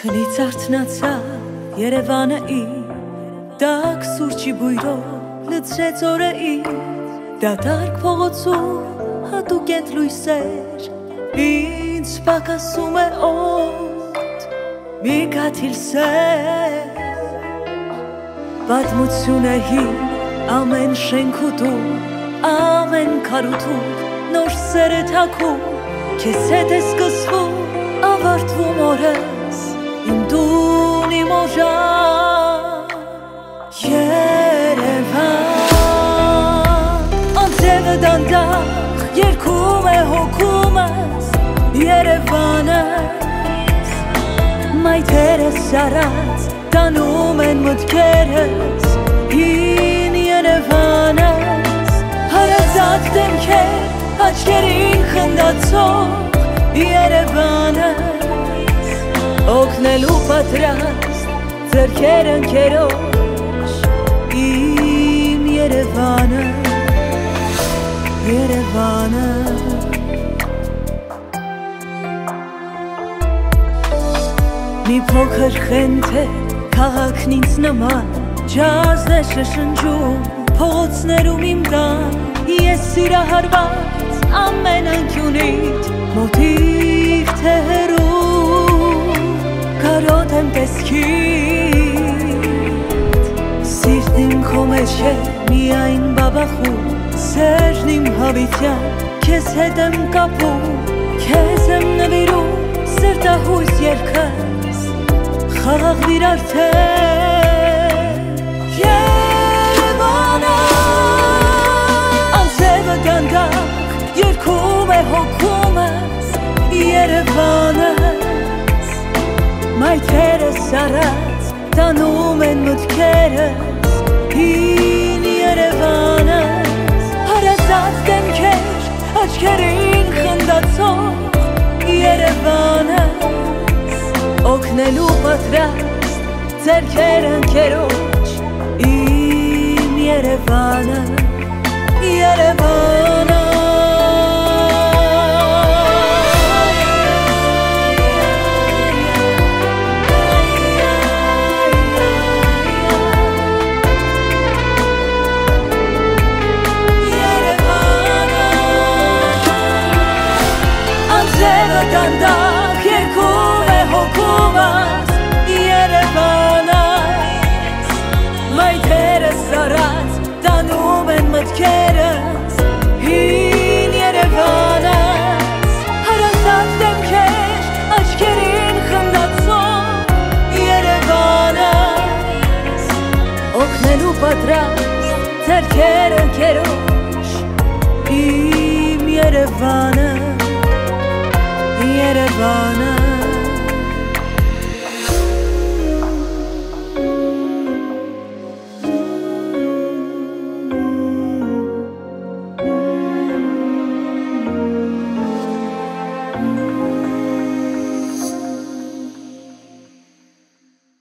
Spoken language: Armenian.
Քնից արթնացա Երևանը ի Դակ սուրճի բույրով լծրեց օրը ի Դատարկ փողոցում հատուկ են լույսեր Ինձ պակասում է օդ Մի կաթիլ սեր Պատմություն է հին ամեն շենքուտու Ամեն կարութու նոր սեր է թակում Քեզ հետ է սկսվում ավարտվում օրես դանդաղ երկում է հոգումս Երևանս Մայթերս արած տանում են մտքերս Հին Երևանս Հարազատ դեմքեր աչքերին խնդացող Երևանս օգնելու պատրաստ ձերքեր ընկերոջ իմ Երևանը Երևանը Մի փոքր խենթե քաղաքն ինձ նման ջազն է շշնջում փողոցներում իմ տան ես սիրահարված ամեն անկյունիդ քո մեջ է միայն բաբախում Սերն իմ հավիտյան քեզ հետ եմ կապում Քեզ եմ նվիրում սրտահույս երկս Խաղաղվիր արդեն Երևանը Անձևը դանդաղ երկում է հոգումս Երևանը մայթերս արած տանում են մտքերս հին աչքեր էին խնդացող Երևանս Օգնելու պատրաստ ձերքեր ընկերոջ Իմ Երևանը Երևանը տանդախ երկում է հոգումս Երևանայս Մայթերս առած տանում են մտքերս Հին Երևանայս Հարազատ դեմքեր աչքերին խնդացով Երևանայս Օգնելու պատրաստ ձերքեր ընկերուշ Իմ Երևանայս sana